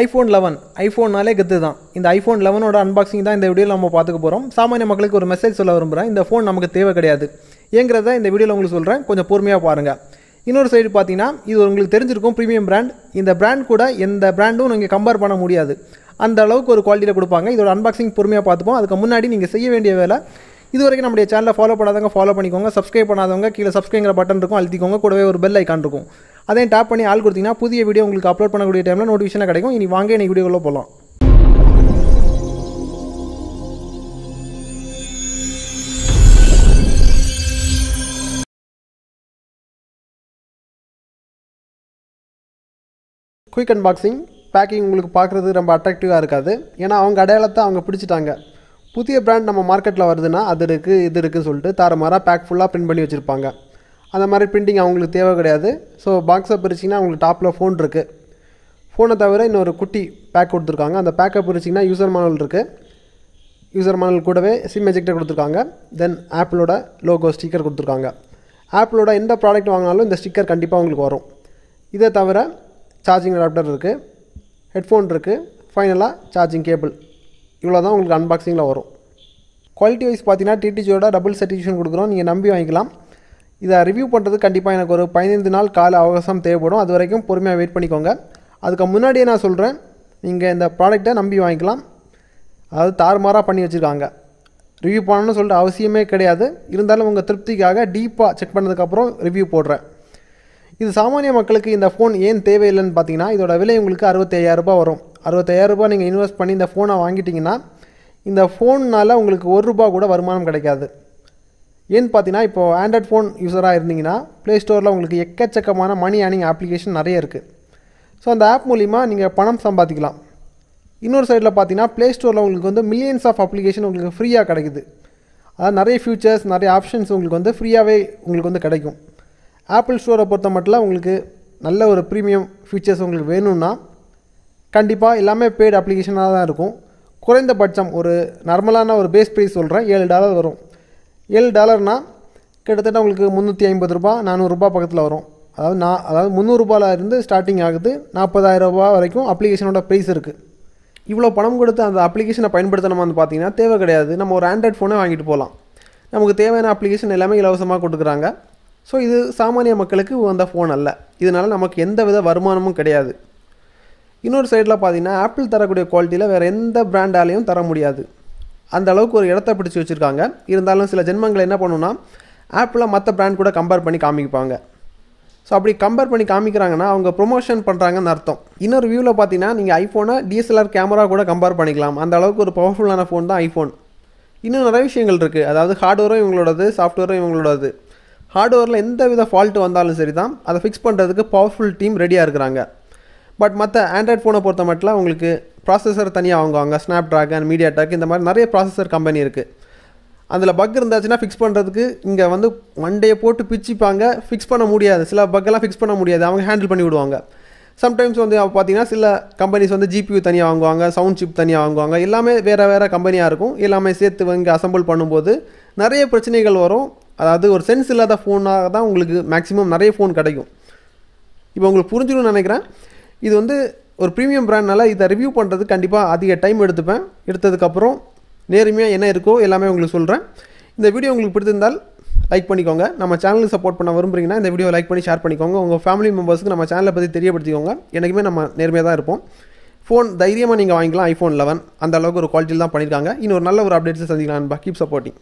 IPhone eleven. ஐஃபோன்னாலே கெத்து தான். இந்த ஐஃபோன் லெவனோட அன்பாக்சிங் தான் இந்த வீடியோவில் நம்ம பார்த்துக்க போகிறோம் சாமானிய மக்களுக்கு ஒரு மெசேஜ் சொல்ல விரும்புகிறேன் இந்த ஃபோன் நமக்கு தேவை கிடையாது. ஏங்கிறத இந்த வீடியோவில் உங்களுக்கு சொல்கிறேன் கொஞ்சம் பொறுமையாக பாருங்கள் இன்னொரு சைடு பார்த்தீங்கன்னா இது உங்களுக்கு தெரிஞ்சிருக்கும் ப்ரீமியம் பிராண்ட் இந்த பிராண்ட் கூட எந்த பிராண்டும் நீங்கள் கம்பேர் பண்ண முடியாது. அந்த அளவுக்கு ஒரு குவாலிட்டியில் கொடுப்பாங்க. இதோட அன்பாக்சிங் பொறுமையாக பார்த்துப்போம். அதுக்கு முன்னாடி நீங்கள் செய்ய வேண்டிய வேலை இது வரைக்கும் நம்முடைய சேனலை ஃபாலோ பண்ணாதவங்க ஃபாலோ பண்ணிக்கோங்க. சப்ஸ்கிரைப் பண்ணாதவங்க கீழே சப்ஸ்கிரைங்கிற பட்டன் இருக்கும் அழுத்திக்கோங்க. கூடவே ஒரு பெல் ஐக்கான் இருக்கும். அதையும் டேப் பண்ணி ஆள் கொடுத்தீங்கன்னா புதிய வீடியோ உங்களுக்கு அப்லோட் பண்ணக்கூடிய டைமில் நோட்டிஃபிகேஷன் கிடைக்கும். இனி வாங்க இன்னைக்கு வீடியோக்குள்ளே போகலாம் குயிக் அன்பாக்சிங் பேக்கிங் உங்களுக்கு பார்க்குறது ரொம்ப அட்ராக்டிவாக இருக்காது. ஏன்னா அவங்க அடையாளத்தை அவங்க பிடிச்சிட்டாங்க. புதிய பிராண்ட் நம்ம மார்க்கெட்டில் வருதுன்னா அது இருக்குது இது இருக்குதுன்னு சொல்லிட்டு தாரமாராக பேக் ஃபுல்லாக பிரிண்ட் பண்ணி வச்சுருப்பாங்க. அந்த மாதிரி பிரிண்டிங் அவங்களுக்கு தேவை கிடையாது. ஸோ பாக்ஸை பிரிச்சிங்கன்னா அவங்களுக்கு டாப்பில் ஃபோன் இருக்குது ஃபோனை தவிர இன்னொரு குட்டி பேக் கொடுத்துருக்காங்க. அந்த பேக்கை பிரிச்சிங்கன்னா யூசர் மாடல் இருக்குது யூசர் மாடல் கூடவே சிம் எஜெக்டர் கொடுத்துருக்காங்க. தென் ஆப்பிளோட லோகோ ஸ்டிக்கர் கொடுத்துருக்காங்க. ஆப்பிளோட எந்த ப்ராடக்ட் வாங்கினாலும் இந்த ஸ்டிக்கர் கண்டிப்பாக உங்களுக்கு வரும். இதை தவிர சார்ஜிங் அடாப்டர் இருக்குது ஹெட்ஃபோன் இருக்குது ஃபைனலாக சார்ஜிங் கேபிள் இவ்வளோ தான் உங்களுக்கு அன்பாக்சிங்கில் வரும். குவாலிட்டி வைஸ் பார்த்தீங்கன்னா டிடிஜியோட டபுள் சர்டிஃபிகேஷன் கொடுக்குறோம். நீங்கள் நம்பி வாங்கிக்கலாம். இதை ரிவ்யூ பண்ணுறது கண்டிப்பாக எனக்கு ஒரு பதினைந்து நாள் கால அவகாசம் தேவைப்படும். அது வரைக்கும் பொறுமையாக வெயிட் பண்ணிக்கோங்க. அதுக்கு முன்னாடியே நான் சொல்கிறேன் நீங்கள் இந்த ப்ராடக்ட்டை நம்பி வாங்கிக்கலாம். அதாவது தாறுமாறாக பண்ணி வச்சுருக்காங்க. ரிவ்யூ பண்ணணும்னு சொல்லிட்டு அவசியமே கிடையாது. இருந்தாலும் உங்கள் திருப்திக்காக டீப்பாக செக் பண்ணதுக்கப்புறம் ரிவ்யூ போடுறேன். இது சாமானிய மக்களுக்கு இந்த ஃபோன் ஏன் தேவையில்லைன்னு பார்த்தீங்கன்னா இதோட விலை உங்களுக்கு அறுபத்தையாயிரரூபா வரும். அறுபத்தையாயிரரூபா நீங்கள் இன்வெஸ்ட் பண்ணி இந்த ஃபோனை வாங்கிட்டீங்கன்னா இந்த ஃபோன்னால் உங்களுக்கு ஒரு ரூபா கூட வருமானம் கிடைக்காது. ஏன்னு பார்த்தீங்கன்னா இப்போது ஆண்ட்ராய்ட் ஃபோன் யூஸராக இருந்தீங்கன்னா ப்ளே ஸ்டோரில் உங்களுக்கு எக்கச்சக்கமான மணி ஏர்னிங் அப்ளிகேஷன் நிறைய இருக்குது ஸோ அந்த ஆப் மூலிமா நீங்கள் பணம் சம்பாதிக்கலாம். இன்னொரு சைடில் பார்த்தீங்கன்னா ப்ளே ஸ்டோரில் உங்களுக்கு வந்து மில்லியன்ஸ் ஆஃப் அப்ளிகேஷன் உங்களுக்கு ஃப்ரீயாக கிடைக்குது. அதாவது நிறைய ஃபியூச்சர்ஸ் நிறைய ஆப்ஷன்ஸ் உங்களுக்கு வந்து ஃப்ரீயாகவே உங்களுக்கு வந்து கிடைக்கும். ஆப்பிள் ஸ்டோரை பொறுத்த மட்டும் உங்களுக்கு நல்ல ஒரு ப்ரீமியம் ஃபீச்சர்ஸ் உங்களுக்கு வேணும்னா கண்டிப்பாக எல்லாமே பெய்டு அப்ளிகேஷனாக தான் இருக்கும். குறைந்தபட்சம் ஒரு நார்மலான ஒரு பேஸ் ப்ரைஸ் சொல்கிறேன் ஏழு டாலர் வரும். ஏழு டாலர்னால் கிட்டத்தட்ட உங்களுக்கு முந்நூற்றி ஐம்பது ரூபா நானூறுரூபா பக்கத்தில் வரும். அதாவது நான் அதாவது முந்நூறுரூபாவில் இருந்து ஸ்டார்டிங் ஆகுது. நாற்பதாயிரரூபா வரைக்கும் அப்ளிகேஷனோட ப்ரைஸ் இருக்குது இவ்வளோ பணம் கொடுத்து அந்த அப்ளிகேஷனை பயன்படுத்தணும் வந்து பார்த்தீங்கன்னா தேவை கிடையாது. நம்ம ஒரு ஆண்ட்ராய்ட் ஃபோனே வாங்கிட்டு போகலாம் நமக்கு தேவையான அப்ளிகேஷன் எல்லாமே இலவசமாக கொடுக்குறாங்க. ஸோ இது சாமானிய மக்களுக்கு வந்த ஃபோன் அல்ல. இதனால் நமக்கு எந்த வித வருமானமும் கிடையாது. இன்னொரு சைடில் பார்த்தீங்கன்னா ஆப்பிள் தரக்கூடிய குவாலிட்டியில் வேறு எந்த பிராண்டாலையும் தர முடியாது. அந்த அளவுக்கு ஒரு இடத்த பிடிச்சி வச்சுருக்காங்க. இருந்தாலும் சில ஜென்மங்கள் என்ன பண்ணுன்னா ஆப்பிளை மற்ற பிராண்ட் கூட கம்பேர் பண்ணி காமிப்பாங்க. ஸோ அப்படி கம்பேர் பண்ணி காமிக்கிறாங்கன்னா அவங்க ப்ரொமோஷன் பண்ணுறாங்கன்னு அர்த்தம். இன்னொரு வியூவில் பார்த்தீங்கன்னா நீங்கள் ஐஃபோனை டிஎஸ்எல்ஆர் கேமரா கூட கம்பேர் பண்ணிக்கலாம். அந்த அளவுக்கு ஒரு பவர்ஃபுல்லான ஃபோன் தான் ஐஃபோன் இன்னும் நிறைய விஷயங்கள் இருக்குது அதாவது ஹார்ட்வேரும் இவங்களோடது சாஃப்ட்வேரும் இவங்களோடது. ஹார்ட்வேரில் எந்த வித ஃபால்ட்டு வந்தாலும் சரி தான் அதை ஃபிக்ஸ் பண்ணுறதுக்கு பவர்ஃபுல் டீம் ரெடியாக இருக்கிறாங்க. பட் மற்ற ஆண்ட்ராய்ட் ஃபோனை பொறுத்த மட்டும் உங்களுக்கு ப்ராசஸர் தனியாக வாங்குவாங்க. ஸ்னாப் ட்ராகன் மீடியா டேக் இந்த மாதிரி நிறைய ப்ராசஸர் கம்பெனி இருக்குது அதில் பக் இருந்தாச்சுன்னா ஃபிக்ஸ் பண்ணுறதுக்கு இங்கே வந்து மண்டையை போட்டு பிச்சுப்பாங்க. ஃபிக்ஸ் பண்ண முடியாது. சில பக்கெல்லாம் ஃபிக்ஸ் பண்ண முடியாது. அவங்க ஹேண்டில் பண்ணி விடுவாங்க. சம்டைம்ஸ் வந்து பார்த்தீங்கன்னா சில கம்பெனிஸ் வந்து ஜிபியூ தனியாக வாங்குவாங்க. சவுண்ட் சிப் தனியாக வாங்குவாங்க. எல்லாமே வேறு வேறு கம்பெனியாக இருக்கும். எல்லாமே சேர்த்து இங்கே அசம்பிள் பண்ணும்போது நிறைய பிரச்சனைகள் வரும். அதாவது ஒரு சென்ஸ் இல்லாத ஃபோனாக தான் உங்களுக்கு மேக்ஸிமம் நிறைய ஃபோன் கிடைக்கும். இப்போ உங்களுக்கு புரிஞ்சிடும்னு நினைக்கிறேன். இது வந்து ஒரு ப்ரீமியம் ப்ராண்ட்னால இதை ரிவ்யூ பண்ணுறது கண்டிப்பாக அதிக டைம் எடுத்துப்பேன். எடுத்ததுக்கப்புறம் நேர்மையாக என்ன இருக்கோ எல்லாமே உங்களுக்கு சொல்கிறேன் இந்த வீடியோ உங்களுக்கு பிடித்திருந்தால் லைக் பண்ணிக்கோங்க. நம்ம சேனலுக்கு சப்போர்ட் பண்ண விரும்புறீங்கன்னா இந்த வீடியோ லைக் பண்ணி ஷேர் பண்ணிக்கோங்க. உங்கள் ஃபேமிலி மெம்பர்ஸ்க்கு நம்ம சேனலை பற்றி தெரியப்படுத்திக்கோங்க. எனக்குமே நம்ம நேர்மையாக தான் இருப்போம். ஃபோன் தைரியமாக நீங்கள் வாங்கிக்கலாம். ஐஃபோன் லெவன் அந்த அளவுக்கு ஒரு குவாலிட்டியில் தான் பண்ணியிருக்காங்க இன்னொரு நல்ல ஒரு அப்டேட்ஸை சந்திக்கலாம் கீப் சப்போர்ட்டிங்